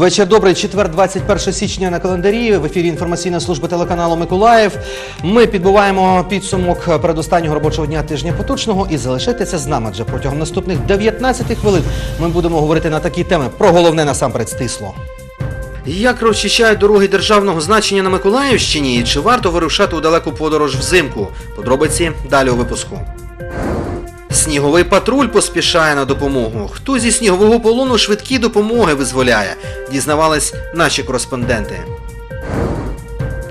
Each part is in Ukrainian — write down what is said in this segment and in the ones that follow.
Вечір добрий, четвер, 21 січня на календарі. В ефірі інформаційна служба телеканалу Миколаїв. Ми підбиваємо підсумок передостаннього робочого дня тижня поточного і залишайтеся з нами. Адже протягом наступних 19 хвилин ми будемо говорити на такі теми. Про головне насамперед стисло. Як розчищають дороги державного значення на Миколаївщині? І чи варто вирушати у далеку подорож взимку? Подробиці далі у випуску. Сніговий патруль поспішає на допомогу. Хто зі снігового полону швидкі допомоги визволяє? Дізнавались наші кореспонденти.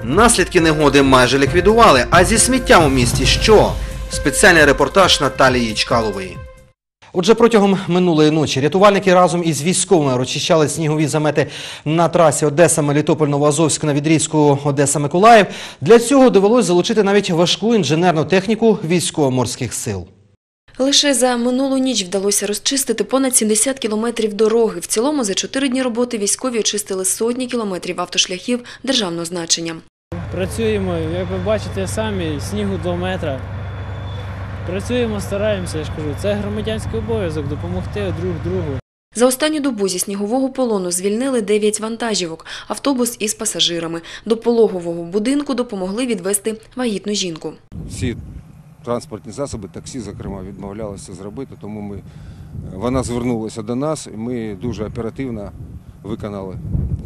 Наслідки негоди майже ліквідували. А зі сміттям у місті що? Спеціальний репортаж Наталії Чкалової. Отже, протягом минулої ночі рятувальники разом із військовими розчищали снігові замети на трасі Одеса Мелітополь Новоазовськ на відрізку Одеса Миколаїв. Для цього довелось залучити навіть важку інженерну техніку військово-морських сил. Лише за минулу ніч вдалося розчистити понад 70 кілометрів дороги. В цілому за чотири дні роботи військові очистили сотні кілометрів автошляхів державного значення. Працюємо, як ви бачите самі, снігу до метра. Працюємо, стараємося, я ж кажу. Це громадянський обов'язок допомогти друг другу. За останню добу зі снігового полону звільнили 9 вантажівок, автобус із пасажирами. До пологового будинку допомогли відвести вагітну жінку. всі транспортні засоби, таксі, зокрема, відмовлялися зробити, тому ми, вона звернулася до нас, і ми дуже оперативно виконали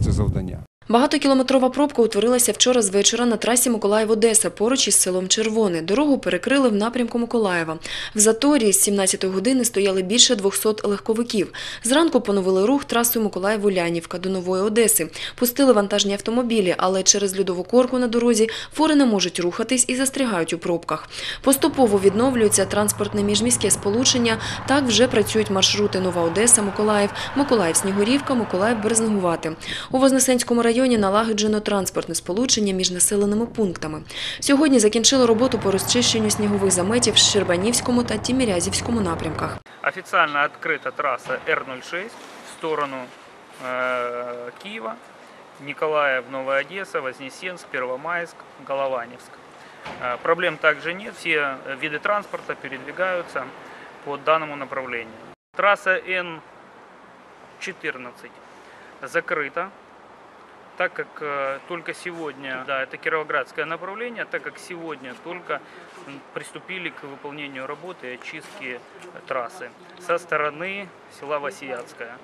це завдання. Багатокілометрова пробка утворилася вчора з вечора на трасі Миколаїв-Одеса поруч із селом Червоне. Дорогу перекрили в напрямку Миколаєва. В заторі з 17 години стояли більше 200 легковиків. Зранку поновили рух трасою Миколаїв-Улянівка до Нової Одеси. Пустили вантажні автомобілі, але через льодову корку на дорозі фури не можуть рухатись і застрягають у пробках. Поступово відновлюється транспортне міжміське сполучення. Так вже працюють маршрути Нова Одеса, Миколаїв, Миколаїв-Снігурівка, Миколаїв-Березнегувати. У Вознесенському районі налагоджено транспортне сполучення між населеними пунктами. Сьогодні закінчили роботу по розчищенню снігових заметів в Щербанівському та Тімірязівському напрямках. Официально открыта трасса Р-06 в сторону э, Киева, Николаев, Новая Одесса, Вознесенск, Первомайск, Голованевск. Э, проблем также нет, все э, виды транспорта передвигаются по данному направлению. Трасса Н-14 закрыта, Так как э, только сегодня, да, это кировоградское направление, так как сегодня только приступили к выполнению работы и очистки трассы со стороны села Васиятское.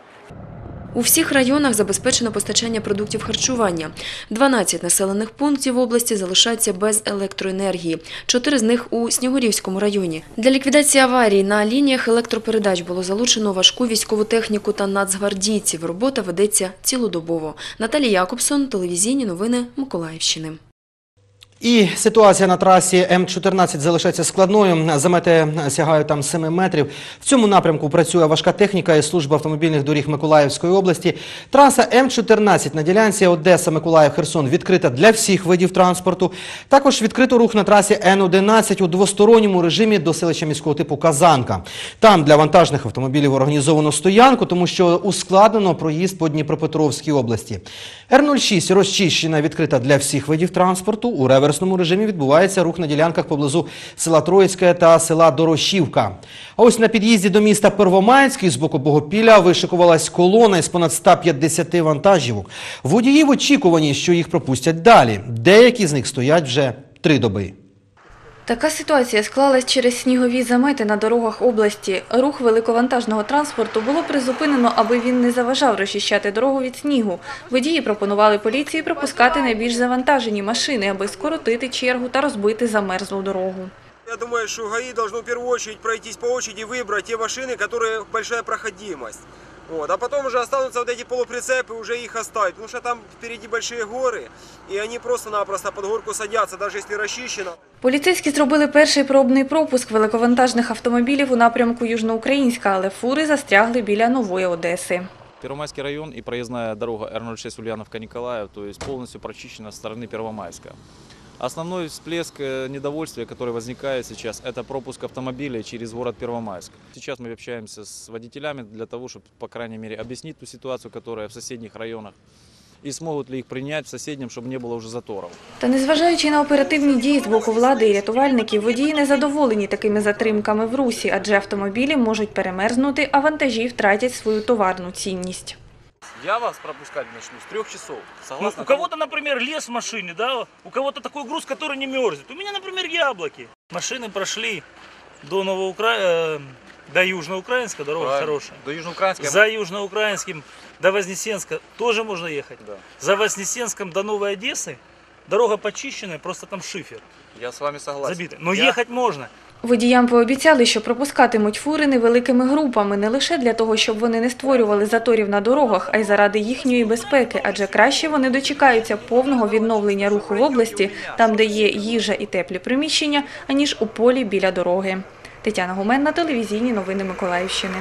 У всіх районах забезпечено постачання продуктів харчування. 12 населених пунктів області залишаються без електроенергії. Чотири з них у Снігурівському районі. Для ліквідації аварій на лініях електропередач було залучено важку військову техніку та нацгвардійців. Робота ведеться цілодобово. Наталія Якобсон, телевізійні новини Миколаївщини. І ситуація на трасі М14 залишається складною. Замети сягають там 7 метрів. В цьому напрямку працює важка техніка і служба автомобільних доріг Миколаївської області. Траса М14 на ділянці Одеса, Миколаїв, Херсон відкрита для всіх видів транспорту. Також відкрито рух на трасі Н11 у двосторонньому режимі до селища міського типу Казанка. Там для вантажних автомобілів організовано стоянку, тому що ускладнено проїзд по Дніпропетровській області. Р06 розчищена відкрита для всіх видів транспорту. У реверсному режимі відбувається рух на ділянках поблизу села Троїцьке та села Дорошівка. А ось на під'їзді до міста Первомайський з боку Богопілля вишикувалась колона із понад 150 вантажівок. Водії в очікуванні, що їх пропустять далі. Деякі з них стоять вже три доби. Така ситуація склалась через снігові замети на дорогах області. Рух великовантажного транспорту було призупинено, аби він не заважав розчищати дорогу від снігу. Водії пропонували поліції пропускати найбільш завантажені машини, аби скоротити чергу та розбити замерзлу дорогу. Я думаю, что ГАИ должно в первую очередь пройтись по очереди и выбрать те машины, которые большая проходимость. Вот. А потом уже останутся вот эти полуприцепы, уже их оставить. Потому что там впереди большие горы, и они просто-напросто под горку садятся, даже если расчищено. Поліцейські зробили перший пробний пропуск великовантажних автомобілів у напрямку Южноукраїнська, але фури застрягли біля Нової Одеси. Первомайский район и проездная дорога Р-06 Ульяновка-Николаев, то есть полностью прочищена с стороны Первомайска. Основной всплеск э, недовольствия, который возникает сейчас, это пропуск автомобилей через город Первомайск. Сейчас мы общаемся с водителями для того, чтобы, по крайней мере, объяснить ту ситуацию, которая в соседних районах, и смогут ли их принять в соседнем, чтобы не было уже заторов. Та незважаючи на оперативні дії з боку влади і рятувальників, водії не задоволені такими затримками в русі, адже автомобілі можуть перемерзнути, а вантажі втратять свою товарну цінність. Я вас пропускать начну с трех часов. Ну, Согласно у кого-то, например, лес в машине, да, у кого-то такой груз, который не мерзнет. У меня, например, яблоки. Машины прошли до Новоукра... э, до Южноукраинска, дорога Правильно. хорошая. До Южноукраинска. За Южноукраинским до Вознесенска тоже можно ехать. Да. За Вознесенском до Новой Одессы дорога почищенная, просто там шифер Я с вами согласен. забитый. Но Я- ехать можно. Водіям пообіцяли, що пропускатимуть фури невеликими групами не лише для того, щоб вони не створювали заторів на дорогах, а й заради їхньої безпеки, адже краще вони дочекаються повного відновлення руху в області, там де є їжа і теплі приміщення, аніж у полі біля дороги. Тетяна Гуменна, телевізійні новини Миколаївщини.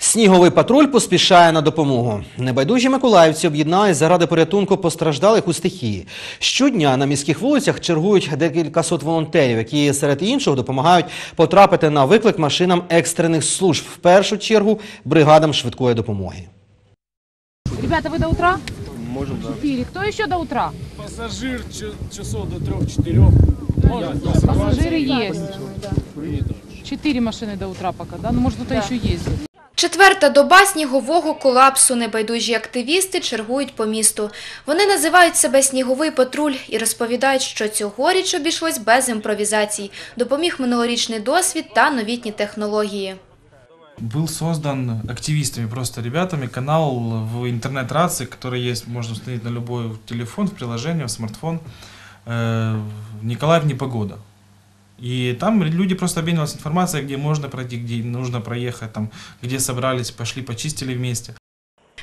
Сніговий патруль поспішає на допомогу. Небайдужі миколаївці об'єднались заради порятунку постраждалих у стихії. Щодня на міських вулицях чергують декілька сот волонтерів, які серед іншого допомагають потрапити на виклик машинам екстрених служб. В першу чергу бригадам швидкої допомоги. Ребята, вы до утра? Можем, да. Четыре. Кто еще до утра? Пасажир часов до трех-четырех. Пассажиры есть. Четыре машины до утра пока, да? Ну, может, кто-то еще ездит. Четверта доба снігового колапсу. Небайдужі активісти чергують по місту. Вони називають себе сніговий патруль і розповідають, що цьогоріч обійшлось без імпровізацій. Допоміг минулорічний досвід та новітні технології. Был создан активистами, просто ребятами, канал в интернет-рации, который есть, можно установить на любой телефон, в приложение, в смартфон. Э, Николаев Непогода. И там люди просто обменивались информацией, где можно пройти, где нужно проехать, там, где собрались, пошли, почистили вместе.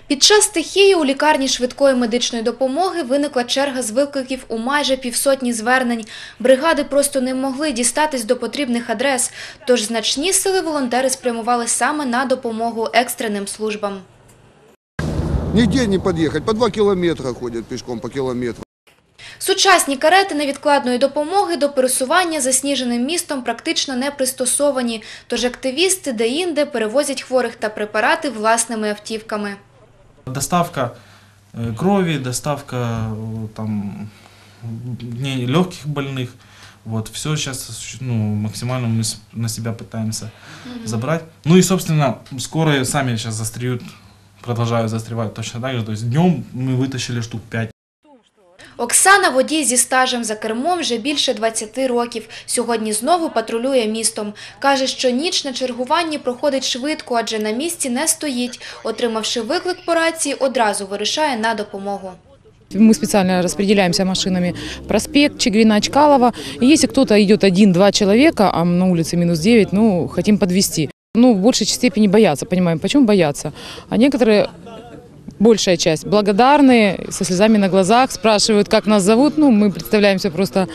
Під час стихії у лікарні швидкої медичної допомоги виникла черга з викликів у майже півсотні звернень. Бригади просто не могли дістатись до потрібних адрес, тож значні сили волонтери спрямували саме на допомогу екстреним службам. Нигде не подъехать, по два километра ходят пешком, по километру. Сучасні карети невідкладної допомоги до пересування засніженим містом практично не пристосовані, тож активісти де-інде перевозять хворих та препарати власними автівками. Доставка э, крови, доставка э, там, не легких больных. Вот, все сейчас ну, максимально мы с- на себя пытаемся забрать. Ну и, собственно, скорые сами сейчас застряют, продолжают застревать точно так же. То есть днем мы вытащили штук 5. Оксана водій зі стажем за кермом вже більше 20 років. Сьогодні знову патрулює містом. Каже, що ніч на чергуванні проходить швидко, адже на місці не стоїть. Отримавши виклик по рації, одразу вирушає на допомогу. Мы специально распределяемся машинами. Проспект, Чигрина, Чкалова. Если кто-то идет один-два человека, а на улице минус 9, ну, хотим подвести. Ну, в большей степени боятся, понимаем. Почему боятся? А некоторые, большая часть, благодарные, со слезами на глазах, спрашивают, как нас зовут. Ну, мы представляемся просто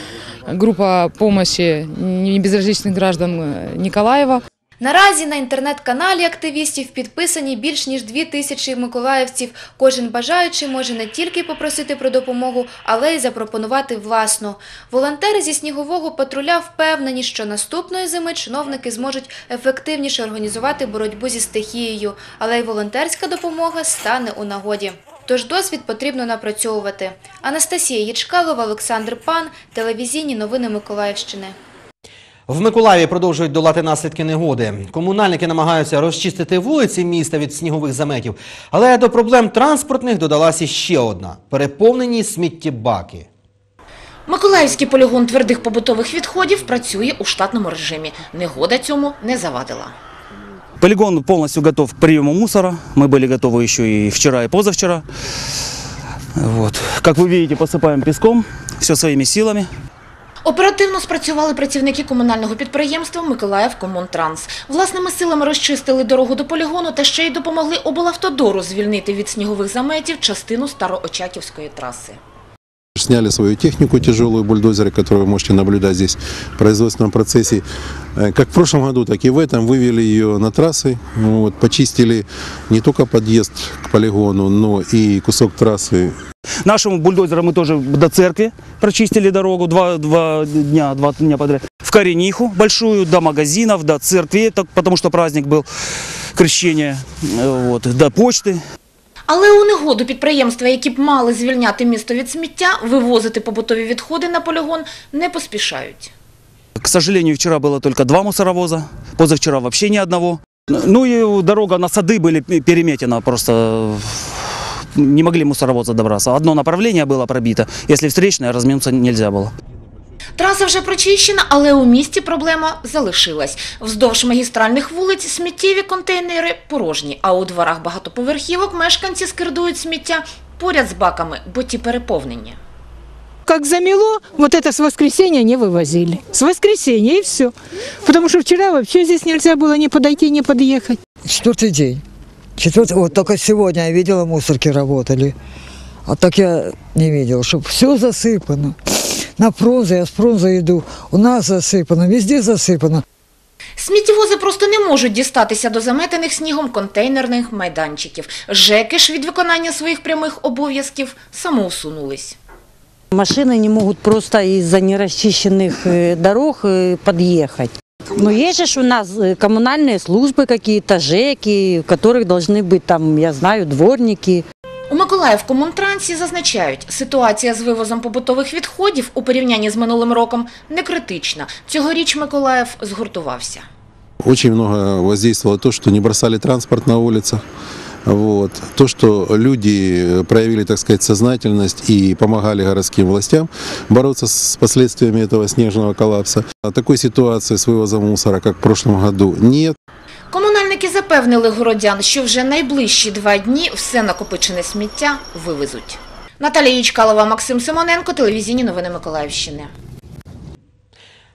группа помощи небезразличных граждан э, Николаева. Наразі на інтернет-каналі активістів підписані більш ніж дві тисячі миколаївців. Кожен бажаючий може не тільки попросити про допомогу, але й запропонувати власну. Волонтери зі снігового патруля впевнені, що наступної зими чиновники зможуть ефективніше організувати боротьбу зі стихією, але й волонтерська допомога стане у нагоді. Тож досвід потрібно напрацьовувати. Анастасія Ячкалова, Олександр Пан, телевізійні новини Миколаївщини. В Миколаєві продовжують долати наслідки негоди. Комунальники намагаються розчистити вулиці міста від снігових заметів. Але до проблем транспортних додалася ще одна – переповнені сміттєбаки. Миколаївський полігон твердих побутових відходів працює у штатному режимі. Негода цьому не завадила. Полигон полностью готов к приему мусора. Мы были готовы еще и вчера, и позавчера. Вот. Как вы видите, посыпаем песком, все своими силами. Оперативно спрацювали працівники комунального підприємства Миколаїв Комунтранс. Власними силами розчистили дорогу до полігону та ще й допомогли облавтодору звільнити від снігових заметів частину Староочаківської траси. Сняли свою технику, тяжелую бульдозеры, которую вы можете наблюдать здесь в производственном процессе. Э, Как в прошлом году, так и в этом вывели ее на трассы. Ну Вот, почистили не только подъезд к полигону, но и кусок трассы Нашему бульдозеру мы тоже до церкви прочистили дорогу два, два дня, два дня подряд. В Корениху большую, до магазинов, до церкви, так, потому что праздник был крещения, э, вот, до почты. Але у негоду підприємства, які б мали звільняти місто від сміття, вивозити побутові відходи на полігон не поспішають. К сожалению, вчера было только два мусоровоза, позавчера вообще ни одного. Ну и дорога на сады были п- переметена просто. Не могли мусоровоза добраться. Одно направление было пробито. Если встречное, разминуться нельзя было. Траса вже прочищена, але у місті проблема залишилась. Вздовж магістральних вулиць сміттєві контейнери порожні, а у дворах багатоповерхівок мешканці скирдують сміття поряд з баками, бо ті переповнені. Как замело, вот это с воскресенья не вывозили. С воскресенья и все. Потому что вчера вообще здесь нельзя было ни подойти, ни подъехать. Четвертый день. Четвертый, вот только сегодня я видела, мусорки работали. А так я не видела, чтобы все засыпано. На Фрунзе, я с Фрунзе иду, у нас засыпано, везде засыпано. Сміттєвози просто не можуть дістатися до заметених снігом контейнерних майданчиків. ЖЕКи ж від виконання своїх прямих обов'язків самоусунулись. Машины не могут просто из-за нерасчищенных э, дорог э, подъехать. Но есть же ж у нас э, коммунальные службы какие-то, ЖЭКи, в которых должны быть там, я знаю, дворники. У Миколаїв-Комунтрансі зазначають, ситуація з вивозом побутових відходів у порівнянні з минулим роком не критична. Цьогоріч Миколаїв згуртувався. Очень много воздействовало то, что не бросали транспорт на улицах. Вот. То, что люди проявили, так сказать, сознательность и помогали городским властям бороться с последствиями этого снежного коллапса. А Такой ситуации с вывозом мусора, как в прошлом году, нет. Комунальники запевнили городян, що вже найближчі два дні все накопичене сміття вивезуть. Наталія Ічкалова, Максим Симоненко, телевізійні новини Миколаївщини.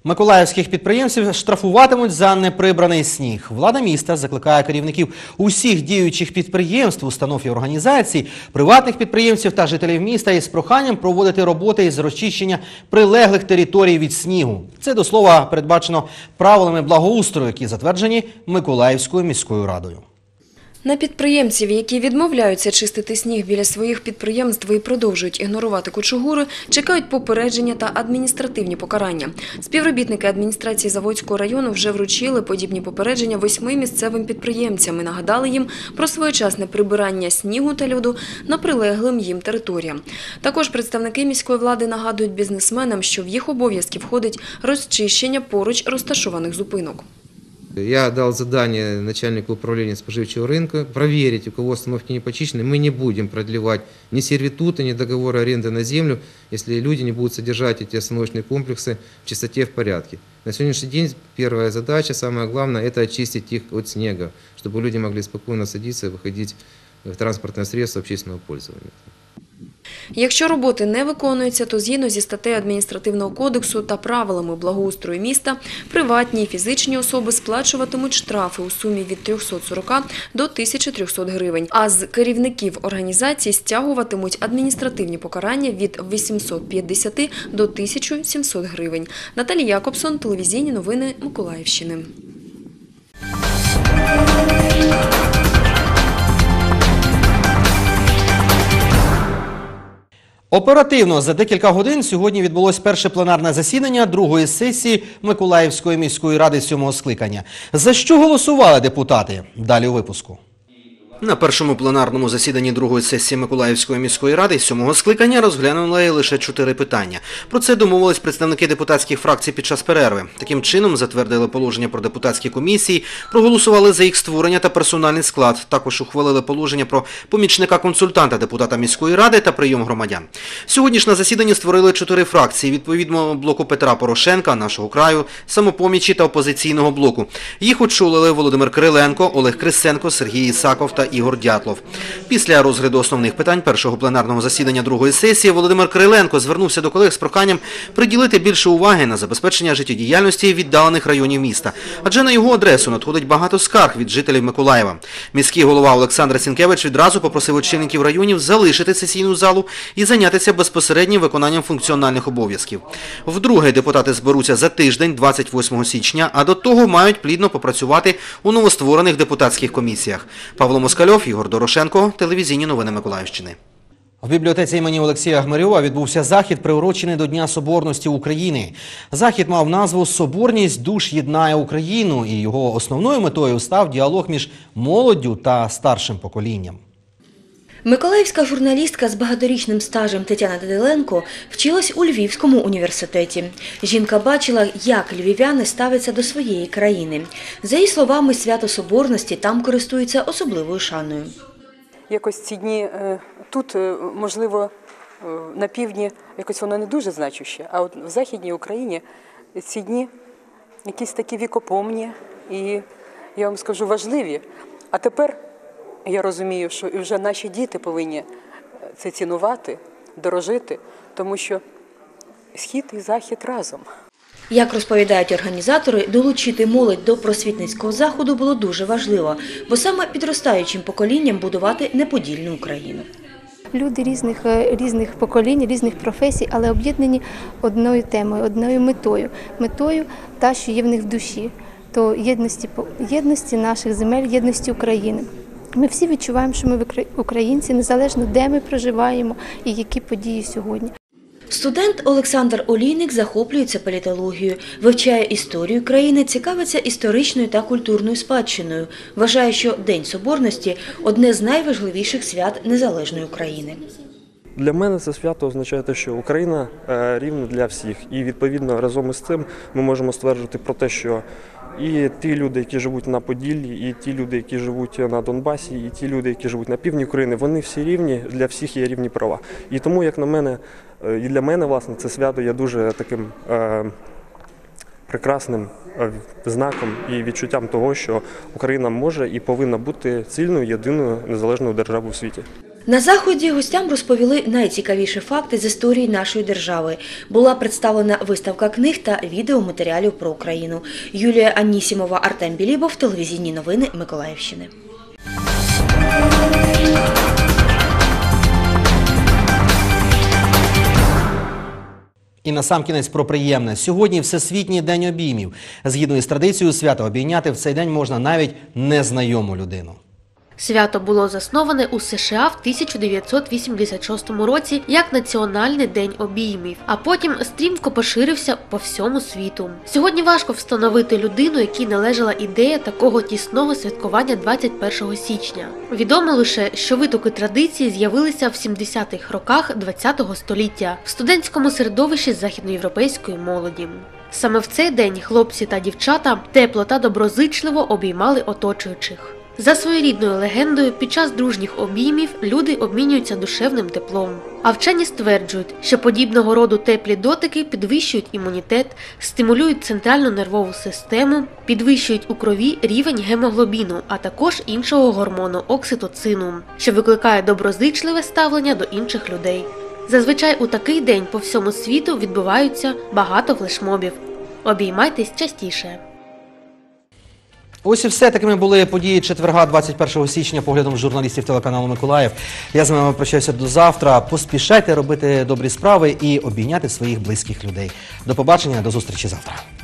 Миколаївських підприємців штрафуватимуть за неприбраний сніг. Влада міста закликає керівників усіх діючих підприємств, установ і організацій, приватних підприємців та жителів міста із проханням проводити роботи із розчищення прилеглих територій від снігу. Це до слова передбачено правилами благоустрою, які затверджені Миколаївською міською радою. На підприємців, які відмовляються чистити сніг біля своїх підприємств і продовжують ігнорувати кучугури, чекають попередження та адміністративні покарання. Співробітники адміністрації Заводського району вже вручили подібні попередження восьми місцевим підприємцям і нагадали їм про своєчасне прибирання снігу та льоду на прилеглим їм територіям. Також представники міської влади нагадують бізнесменам, що в їх обов'язки входить розчищення поруч розташованих зупинок. Я дал задание начальнику управления споживчего рынка проверить, у кого остановки не почищены. Мы не будем продлевать ни сервитуты, ни договоры аренды на землю, если люди не будут содержать эти остановочные комплексы в чистоте, в порядке. На сегодняшний день первая задача, самое главное, это очистить их от снега, чтобы люди могли спокойно садиться и выходить в транспортное средство общественного пользования. Якщо роботи не виконуються, то згідно зі статтею адміністративного кодексу та правилами благоустрою міста, приватні і фізичні особи сплачуватимуть штрафи у сумі від 340 до 1300 гривень, а з керівників організацій стягуватимуть адміністративні покарання від 850 до 1700 гривень. Наталія Якобсон, телевізійні новини Миколаївщини. Оперативно за декілька годин сьогодні відбулось перше пленарне засідання другої сесії Миколаївської міської ради сьомого скликання. За що голосували депутати? Далі у випуску. На першому пленарному засіданні другої сесії Миколаївської міської ради сьомого скликання розглянули лише чотири питання. Про це домовились представники депутатських фракцій під час перерви. Таким чином затвердили положення про депутатські комісії, проголосували за їх створення та персональний склад. Також ухвалили положення про помічника-консультанта депутата міської ради та прийом громадян. Сьогодні ж на засіданні створили чотири фракції відповідно блоку Петра Порошенка, нашого краю, самопомічі та опозиційного блоку. Їх очолили Володимир Кириленко, Олег Крисенко, Сергій Ісаков та Ігор Дятлов. Після розгляду основних питань першого пленарного засідання другої сесії Володимир Кириленко звернувся до колег з проханням приділити більше уваги на забезпечення життєдіяльності віддалених районів міста. Адже на його адресу надходить багато скарг від жителів Миколаєва. Міський голова Олександр Сінкевич відразу попросив очільників районів залишити сесійну залу і зайнятися безпосереднім виконанням функціональних обов'язків. Вдруге депутати зберуться за тиждень, 28 січня, а до того мають плідно попрацювати у новостворених депутатських комісіях. Павло Москальов, Ігор Дорошенко, телевізійні новини Миколаївщини. В бібліотеці імені Олексія Гмарьова відбувся захід, приурочений до Дня Соборності України. Захід мав назву Соборність душ єднає Україну, і його основною метою став діалог між молоддю та старшим поколінням. Миколаївська журналістка з багаторічним стажем Тетяна Деделенко вчилась у Львівському університеті. Жінка бачила, як львів'яни ставляться до своєї країни. За її словами, свято Соборності там користуються особливою шаною. Якось ці дні е, тут, е, можливо, е, на півдні якось воно не дуже значуще, а от в Західній Україні ці дні якісь такі вікопомні і, я вам скажу, важливі. А тепер я розумію, що і вже наші діти повинні е, це цінувати, дорожити, тому що схід і захід разом. Як розповідають організатори, долучити молодь до просвітницького заходу було дуже важливо, бо саме підростаючим поколінням будувати неподільну Україну. Люди різних, е, різних поколінь, різних професій, але об'єднані одною темою, одною метою. Метою та, що є в них в душі, то єдності, по- єдності наших земель, єдності України. Ми всі відчуваємо, що ми українці, незалежно де ми проживаємо і які події сьогодні. Студент Олександр Олійник захоплюється політологією, вивчає історію країни, цікавиться історичною та культурною спадщиною. Вважає, що День Соборності одне з найважливіших свят незалежної України. Для мене це свято означає те, що Україна е, рівна для всіх, і відповідно разом із цим ми можемо стверджувати про те, що і ті люди, які живуть на Поділлі, і ті люди, які живуть на Донбасі, і ті люди, які живуть на півдні України, вони всі рівні, для всіх є рівні права. І тому, як на мене, е, і для мене, власне, це свято є дуже таким. е, Прекрасним е, знаком і відчуттям того, що Україна може і повинна бути цільною єдиною незалежною державою в світі. На заході гостям розповіли найцікавіші факти з історії нашої держави. Була представлена виставка книг та відеоматеріалів про Україну. Юлія Анісімова, Артем Білібов, телевізійні новини Миколаївщини. І насамкінець про приємне. Сьогодні Всесвітній день обіймів. Згідно із традицією свята обійняти в цей день можна навіть незнайому людину. Свято було засноване у США в 1986 році як Національний день обіймів, а потім стрімко поширився по всьому світу. Сьогодні важко встановити людину, якій належала ідея такого тісного святкування 21 січня. Відомо лише, що витоки традиції з'явилися в 70-х роках ХХ століття в студентському середовищі західноєвропейської молоді. Саме в цей день хлопці та дівчата тепло та доброзичливо обіймали оточуючих. За своєрідною легендою, під час дружніх обіймів люди обмінюються душевним теплом. А вчені стверджують, що подібного роду теплі дотики підвищують імунітет, стимулюють центральну нервову систему, підвищують у крові рівень гемоглобіну, а також іншого гормону окситоцину, що викликає доброзичливе ставлення до інших людей. Зазвичай у такий день по всьому світу відбуваються багато флешмобів. Обіймайтесь частіше. Ось і все. Такими були події четверга 21 січня поглядом журналістів телеканалу Миколаїв. Я з вами прощаюся до завтра. Поспішайте робити добрі справи і обійняти своїх близьких людей. До побачення, до зустрічі завтра.